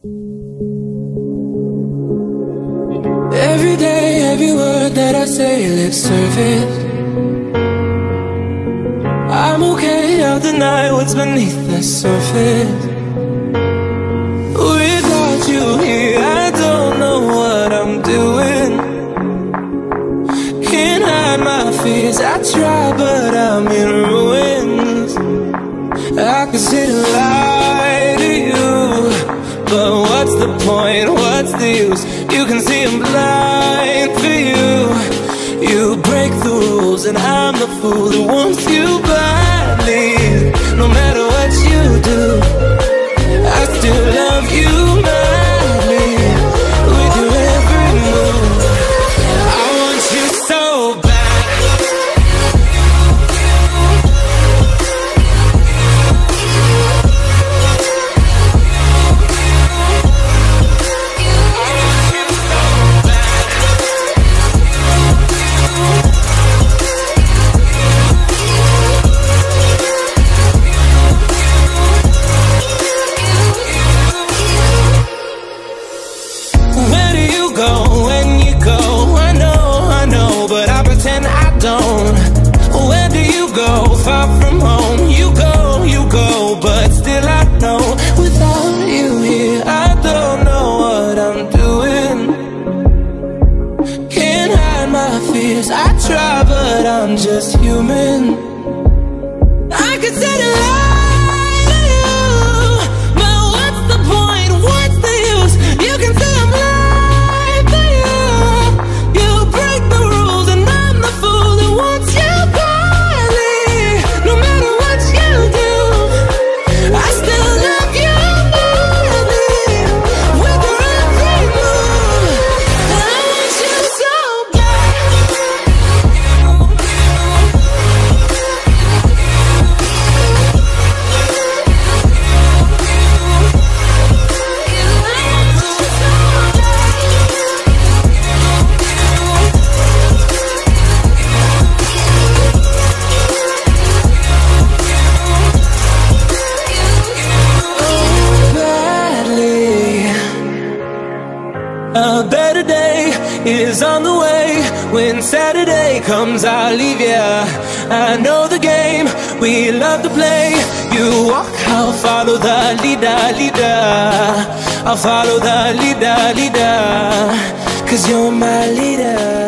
Every day, every word that I say, lip service. I'm okay, I'll deny what's beneath the surface. Without you here, I don't know what I'm doing. Can't hide my fears, I try, but I'm in ruins. I could sit you, what's the point? What's the use? You can see I'm blind for you. You break the rules, and I'm the fool who wants you badly. My fears. I try, but I'm just human. I could sit and lie A better day is on the way. When Saturday comes, I'll leave ya. I know the game we love to play. You walk, I'll follow the leader, leader. I'll follow the leader, leader. Cause you're my leader.